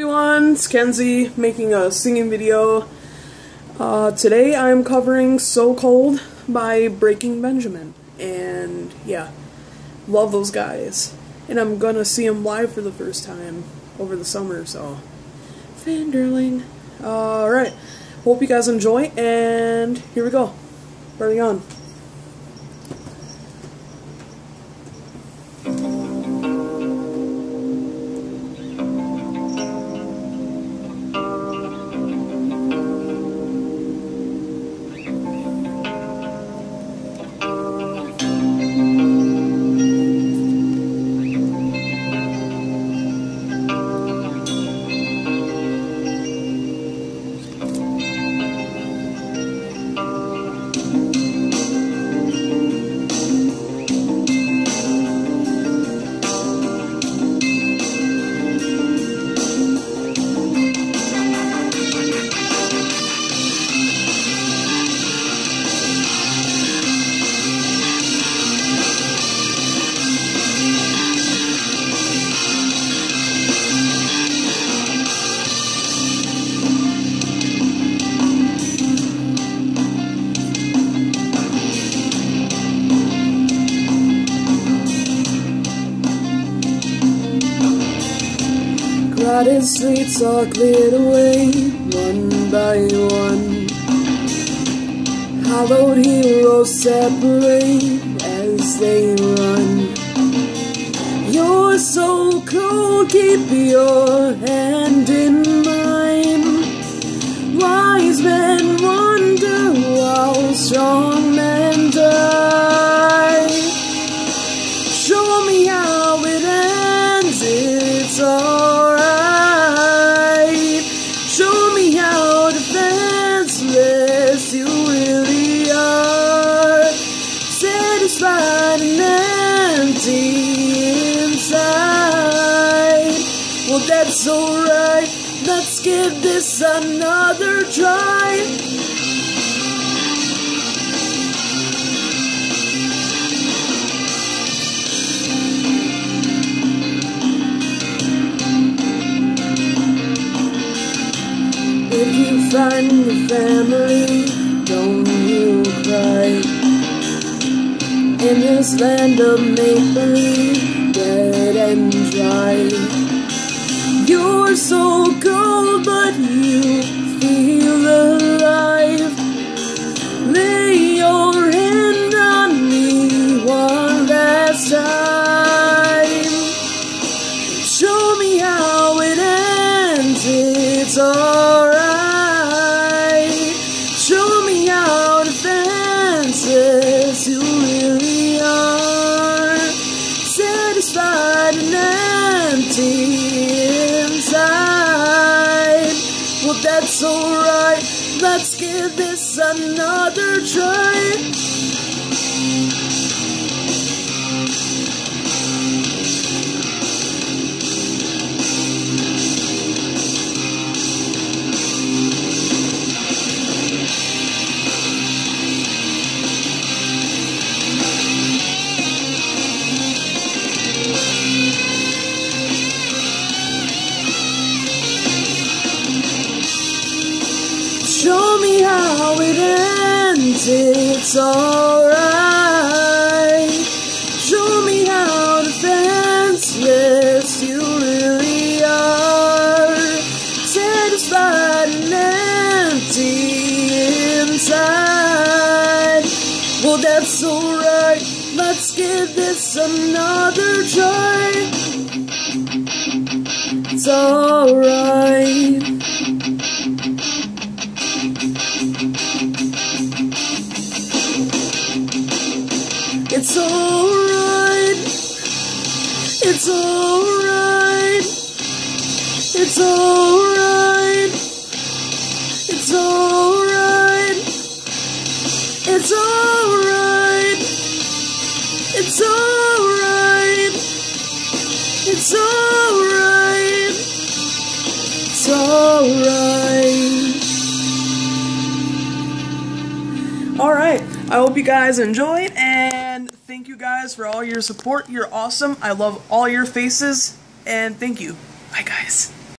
everyone, it's Kenzie making a singing video. Uh, today I'm covering So Cold by Breaking Benjamin. And yeah, love those guys. And I'm gonna see them live for the first time over the summer, so fangirling. Alright, hope you guys enjoy, and here we go. Early on. Gladys streets are cleared away one by one. Hallowed heroes separate as they run. You're so cold, keep your hand in Well, that's alright. Let's give this another try. If you find your family, don't you cry. In this land of make believe, dead and dry. You're so cold, but you feel alive. Lay your hand on me one last time. Show me how it ends, it's alright. That's alright. Let's give this another try. Me how it ends, it's alright. Show me how defenseless you really are. Satisfied and empty inside. Well, that's alright. Let's give this another try. It's alright. Alright. It's alright. It's alright. It's alright. It's alright. It's alright. It's alright. It's alright. Alright. I hope you guys enjoyed and thank you guys for all your support. You're awesome. I love all your faces and thank you. Bye guys.